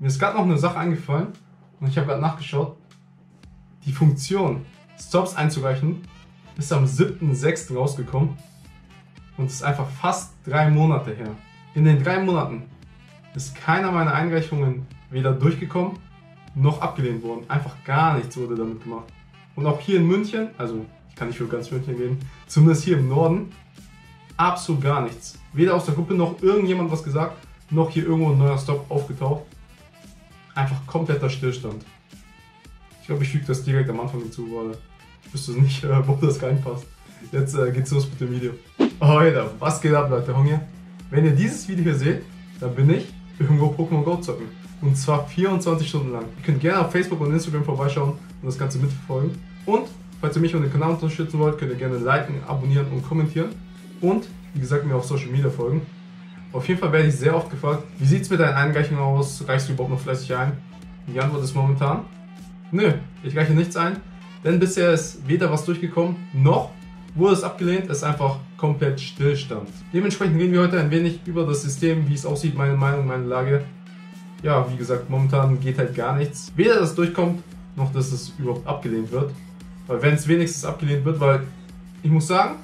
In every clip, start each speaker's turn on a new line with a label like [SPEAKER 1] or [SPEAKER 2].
[SPEAKER 1] Mir ist gerade noch eine Sache eingefallen und ich habe gerade nachgeschaut. Die Funktion, Stops einzureichen, ist am 7.6. rausgekommen und ist einfach fast drei Monate her. In den drei Monaten ist keiner meiner Einreichungen weder durchgekommen noch abgelehnt worden. Einfach gar nichts wurde damit gemacht. Und auch hier in München, also ich kann nicht für ganz München reden, zumindest hier im Norden, absolut gar nichts. Weder aus der Gruppe noch irgendjemand was gesagt, noch hier irgendwo ein neuer Stop aufgetaucht. Einfach kompletter Stillstand. Ich glaube, ich füge das direkt am Anfang hinzu, weil ich wüsste nicht, äh, wo das reinpasst. Jetzt äh, geht's los mit dem Video. Alter, was geht ab, Leute? Hunger. Wenn ihr dieses Video hier seht, dann bin ich irgendwo Pokémon Go zocken. Und zwar 24 Stunden lang. Ihr könnt gerne auf Facebook und Instagram vorbeischauen und das Ganze mitverfolgen. Und falls ihr mich und den Kanal unterstützen wollt, könnt ihr gerne liken, abonnieren und kommentieren. Und wie gesagt, mir auf Social Media folgen. Auf jeden Fall werde ich sehr oft gefragt, wie sieht es mit deinen Einreichungen aus? Reichst du überhaupt noch fleißig ein? Die Antwort ist momentan, nö, ich reiche nichts ein, denn bisher ist weder was durchgekommen, noch wurde es abgelehnt, es ist einfach komplett Stillstand. Dementsprechend reden wir heute ein wenig über das System, wie es aussieht, meine Meinung, meine Lage. Ja, wie gesagt, momentan geht halt gar nichts. Weder das durchkommt, noch dass es überhaupt abgelehnt wird. Weil wenn es wenigstens abgelehnt wird, weil ich muss sagen,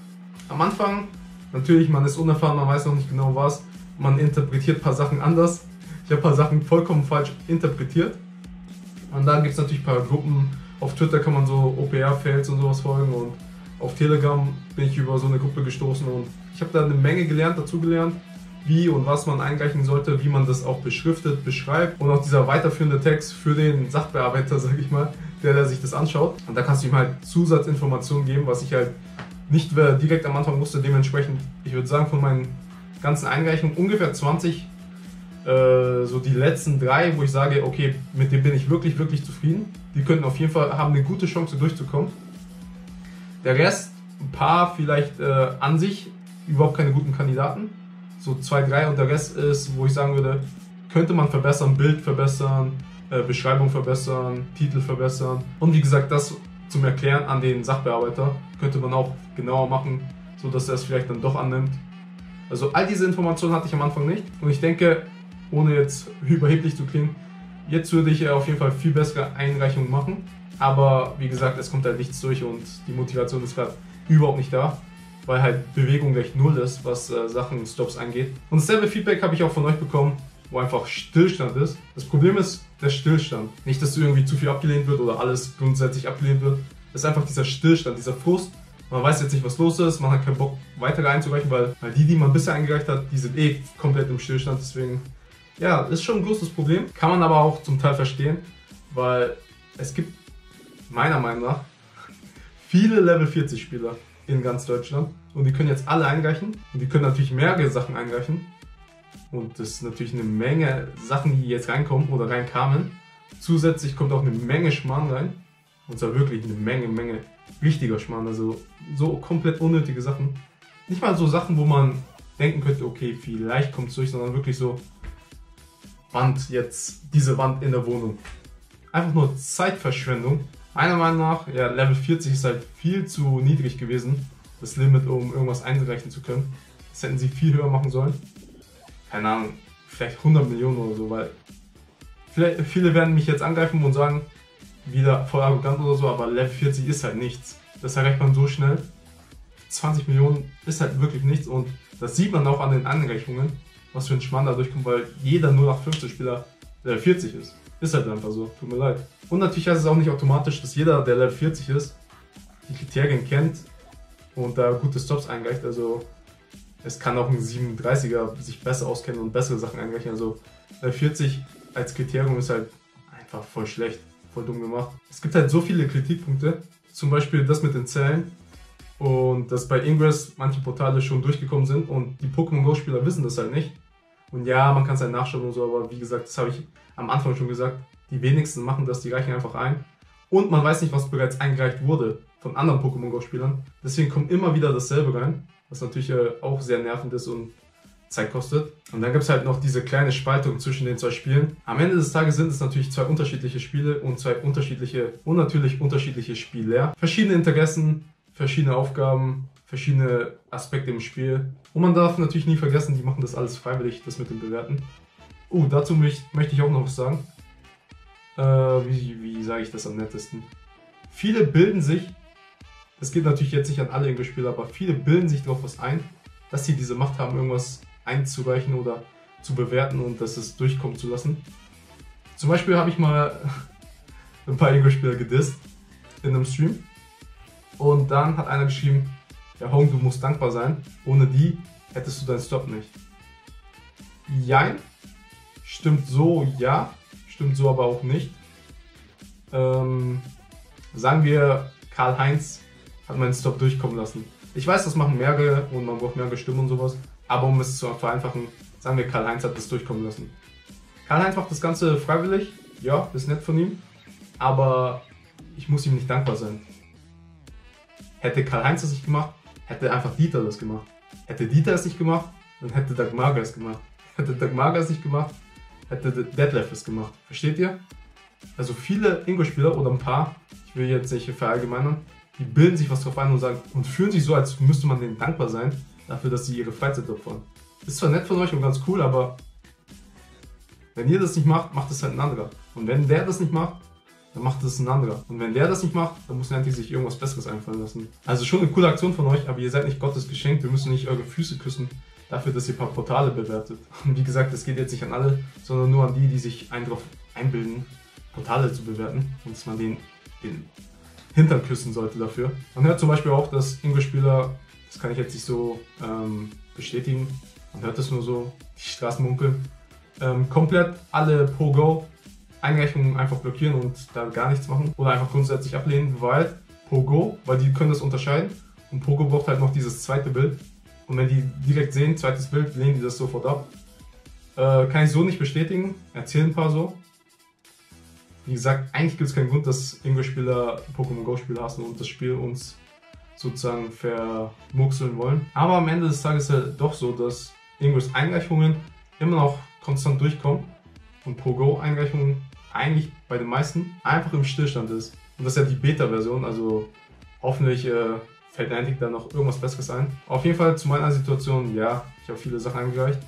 [SPEAKER 1] am Anfang, natürlich, man ist unerfahren, man weiß noch nicht genau was, man interpretiert ein paar Sachen anders. Ich habe ein paar Sachen vollkommen falsch interpretiert. Und dann gibt es natürlich ein paar Gruppen. Auf Twitter kann man so OPR-Fails und sowas folgen und auf Telegram bin ich über so eine Gruppe gestoßen und ich habe da eine Menge gelernt, dazu gelernt, wie und was man einreichen sollte, wie man das auch beschriftet, beschreibt und auch dieser weiterführende Text für den Sachbearbeiter, sag ich mal, der, der sich das anschaut. Und da kannst du ihm halt Zusatzinformationen geben, was ich halt nicht direkt am Anfang musste. Dementsprechend, ich würde sagen, von meinen ganzen Einreichungen ungefähr 20, äh, so die letzten drei, wo ich sage, okay, mit dem bin ich wirklich, wirklich zufrieden. Die könnten auf jeden Fall haben eine gute Chance durchzukommen. Der Rest, ein paar vielleicht äh, an sich überhaupt keine guten Kandidaten. So zwei, drei und der Rest ist, wo ich sagen würde, könnte man verbessern, Bild verbessern, äh, Beschreibung verbessern, Titel verbessern. Und wie gesagt, das zum Erklären an den Sachbearbeiter könnte man auch genauer machen, sodass er es vielleicht dann doch annimmt. Also all diese Informationen hatte ich am Anfang nicht. Und ich denke, ohne jetzt überheblich zu klingen, jetzt würde ich auf jeden Fall viel bessere Einreichungen machen. Aber wie gesagt, es kommt halt nichts durch und die Motivation ist gerade überhaupt nicht da, weil halt Bewegung gleich null ist, was äh, Sachen Stops angeht. Und dasselbe Feedback habe ich auch von euch bekommen, wo einfach Stillstand ist. Das Problem ist der Stillstand. Nicht, dass irgendwie zu viel abgelehnt wird oder alles grundsätzlich abgelehnt wird. Es ist einfach dieser Stillstand, dieser Frust, man weiß jetzt nicht, was los ist, man hat keinen Bock weitere einzureichen, weil, weil die, die man bisher eingereicht hat, die sind eh komplett im Stillstand. Deswegen, ja, ist schon ein großes Problem. Kann man aber auch zum Teil verstehen, weil es gibt meiner Meinung nach viele Level 40 Spieler in ganz Deutschland und die können jetzt alle einreichen und die können natürlich mehrere Sachen einreichen und das ist natürlich eine Menge Sachen, die jetzt reinkommen oder reinkamen. Zusätzlich kommt auch eine Menge Schmarrn rein und zwar wirklich eine Menge, Menge richtiger Schmarrn, also so komplett unnötige Sachen. Nicht mal so Sachen, wo man denken könnte, okay, vielleicht kommt es durch, sondern wirklich so Wand jetzt, diese Wand in der Wohnung. Einfach nur Zeitverschwendung. Meiner Meinung nach, ja, Level 40 ist halt viel zu niedrig gewesen, das Limit, um irgendwas einrechnen zu können. Das hätten sie viel höher machen sollen. Keine Ahnung, vielleicht 100 Millionen oder so, weil viele werden mich jetzt angreifen und sagen, wieder voll arrogant oder so, aber Level 40 ist halt nichts. Das erreicht man so schnell. 20 Millionen ist halt wirklich nichts und das sieht man auch an den Anrechnungen, was für ein Schmarrn da durchkommt, weil jeder 0815 Spieler Level 40 ist. Ist halt einfach so, tut mir leid. Und natürlich heißt es auch nicht automatisch, dass jeder, der Level 40 ist, die Kriterien kennt und da gute Stops einreicht. Also es kann auch ein 37er sich besser auskennen und bessere Sachen einreichen. Also Level 40 als Kriterium ist halt einfach voll schlecht voll dumm gemacht. Es gibt halt so viele Kritikpunkte, zum Beispiel das mit den Zellen und dass bei Ingress manche Portale schon durchgekommen sind und die Pokémon Go-Spieler wissen das halt nicht. Und ja, man kann es halt nachschauen und so, aber wie gesagt, das habe ich am Anfang schon gesagt, die wenigsten machen das, die reichen einfach ein. Und man weiß nicht, was bereits eingereicht wurde von anderen Pokémon Go-Spielern. Deswegen kommt immer wieder dasselbe rein, was natürlich äh, auch sehr nervend ist und Zeit kostet. Und dann gibt es halt noch diese kleine Spaltung zwischen den zwei Spielen. Am Ende des Tages sind es natürlich zwei unterschiedliche Spiele und zwei unterschiedliche und natürlich unterschiedliche Spieler. Verschiedene Interessen, verschiedene Aufgaben, verschiedene Aspekte im Spiel. Und man darf natürlich nie vergessen, die machen das alles freiwillig, das mit dem Bewerten. Uh, dazu möchte, möchte ich auch noch was sagen. Äh, wie, wie sage ich das am nettesten? Viele bilden sich, das geht natürlich jetzt nicht an alle English-Spieler, aber viele bilden sich darauf was ein, dass sie diese Macht haben, irgendwas einzureichen oder zu bewerten und dass es durchkommen zu lassen. Zum Beispiel habe ich mal ein paar English-Spieler gedisst in einem Stream und dann hat einer geschrieben, ja Hong, du musst dankbar sein, ohne die hättest du deinen Stop nicht. Jein, stimmt so, ja, stimmt so aber auch nicht. Ähm, sagen wir, Karl-Heinz hat meinen Stop durchkommen lassen. Ich weiß, das machen mehrere und man braucht mehrere Stimmen und sowas, aber um es zu vereinfachen, sagen wir, Karl-Heinz hat das durchkommen lassen. Karl-Heinz macht das Ganze freiwillig, ja, ist nett von ihm, aber ich muss ihm nicht dankbar sein. Hätte Karl-Heinz das nicht gemacht, hätte einfach Dieter das gemacht. Hätte Dieter es nicht gemacht, dann hätte Dagmar es gemacht. Hätte Dagmar es nicht gemacht, hätte Detlef es gemacht. Versteht ihr? Also viele Ingo-Spieler oder ein paar, ich will jetzt nicht verallgemeinern, die bilden sich was drauf ein und sagen und fühlen sich so, als müsste man denen dankbar sein dafür, dass sie ihre Freizeit opfern. Ist zwar nett von euch und ganz cool, aber wenn ihr das nicht macht, macht es halt ein anderer. Und wenn der das nicht macht, dann macht es ein anderer. Und wenn der das nicht macht, dann muss endlich sich irgendwas Besseres einfallen lassen. Also schon eine coole Aktion von euch, aber ihr seid nicht Gottes Geschenk. Wir müssen nicht eure Füße küssen dafür, dass ihr ein paar Portale bewertet. Und wie gesagt, das geht jetzt nicht an alle, sondern nur an die, die sich einen drauf einbilden, Portale zu bewerten und dass man den, den Hintern küssen sollte dafür. Man hört zum Beispiel auch, dass English-Spieler, das kann ich jetzt nicht so ähm, bestätigen, man hört das nur so, die Straßenmunkeln, ähm, komplett alle Pogo Einreichungen einfach blockieren und da gar nichts machen oder einfach grundsätzlich ablehnen, weil Pogo, weil die können das unterscheiden und Pogo braucht halt noch dieses zweite Bild und wenn die direkt sehen, zweites Bild, lehnen die das sofort ab. Äh, kann ich so nicht bestätigen, erzählen ein paar so. Wie gesagt, eigentlich gibt es keinen Grund, dass English-Spieler Pokémon Go-Spieler hassen und das Spiel uns sozusagen vermurkseln wollen. Aber am Ende des Tages ist es halt doch so, dass English Einreichungen immer noch konstant durchkommen und Pogo-Einreichungen eigentlich bei den meisten einfach im Stillstand ist. Und das ist ja die Beta-Version, also hoffentlich äh, fällt Niantic da noch irgendwas Besseres ein. Auf jeden Fall zu meiner Situation, ja, ich habe viele Sachen eingereicht,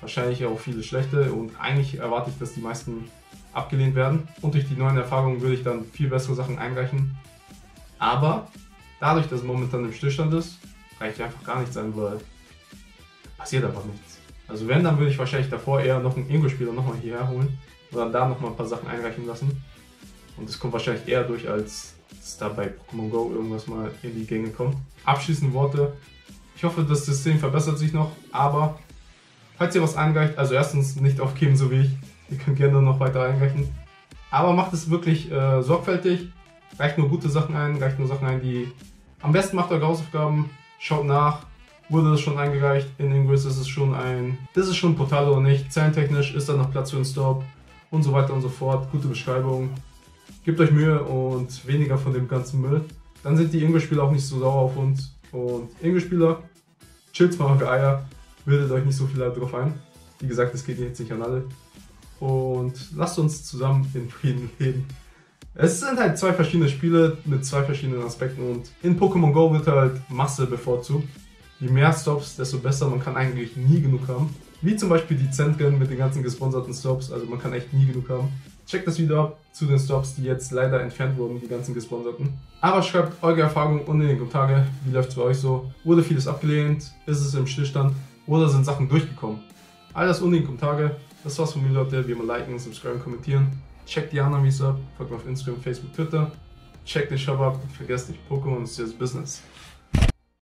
[SPEAKER 1] wahrscheinlich auch viele schlechte und eigentlich erwarte ich, dass die meisten abgelehnt werden. Und durch die neuen Erfahrungen würde ich dann viel bessere Sachen einreichen. Aber dadurch, dass es momentan im Stillstand ist, reicht einfach gar nichts ein, weil passiert einfach nichts. Also wenn, dann würde ich wahrscheinlich davor eher noch einen Ingo-Spieler nochmal hierher holen oder da nochmal ein paar Sachen einreichen lassen. Und das kommt wahrscheinlich eher durch, als dass da bei Pokémon Go irgendwas mal in die Gänge kommt. Abschließende Worte. Ich hoffe, das System verbessert sich noch, aber falls ihr was einreicht, also erstens nicht aufgeben, so wie ich. Ihr könnt gerne noch weiter einreichen. Aber macht es wirklich äh, sorgfältig. Reicht nur gute Sachen ein, reicht nur Sachen ein, die. Am besten macht eure Hausaufgaben, schaut nach, wurde das schon eingereicht. In Ingress ist es schon ein. Ist schon ein Portal oder nicht? Zellentechnisch ist da noch Platz für einen Stop und so weiter und so fort. Gute Beschreibung. Gebt euch Mühe und weniger von dem ganzen Müll. Dann sind die Ingo-Spieler auch nicht so sauer auf uns. Und Ingo-Spieler, chillt mal eure Eier, bildet euch nicht so viel darauf ein. Wie gesagt, das geht jetzt nicht an alle. Und lasst uns zusammen in Frieden leben. Es sind halt zwei verschiedene Spiele mit zwei verschiedenen Aspekten und in Pokémon Go wird halt Masse bevorzugt. Je mehr Stops, desto besser. Man kann eigentlich nie genug haben. Wie zum Beispiel die Zentren mit den ganzen gesponserten Stops. Also man kann echt nie genug haben. Checkt das Video ab zu den Stops, die jetzt leider entfernt wurden, die ganzen gesponserten. Aber schreibt eure Erfahrungen unten in die Kommentare. Wie läuft es bei euch so? Wurde vieles abgelehnt? Ist es im Stillstand? Oder sind Sachen durchgekommen? All das unten in die Kommentare. Das war's von mir, Leute. Wie immer liken, subscriben, kommentieren. Checkt die anderen Videos ab. Folgt mir auf Instagram, Facebook, Twitter. Checkt den Shop ab. Vergesst nicht, Pokémon ist das Business.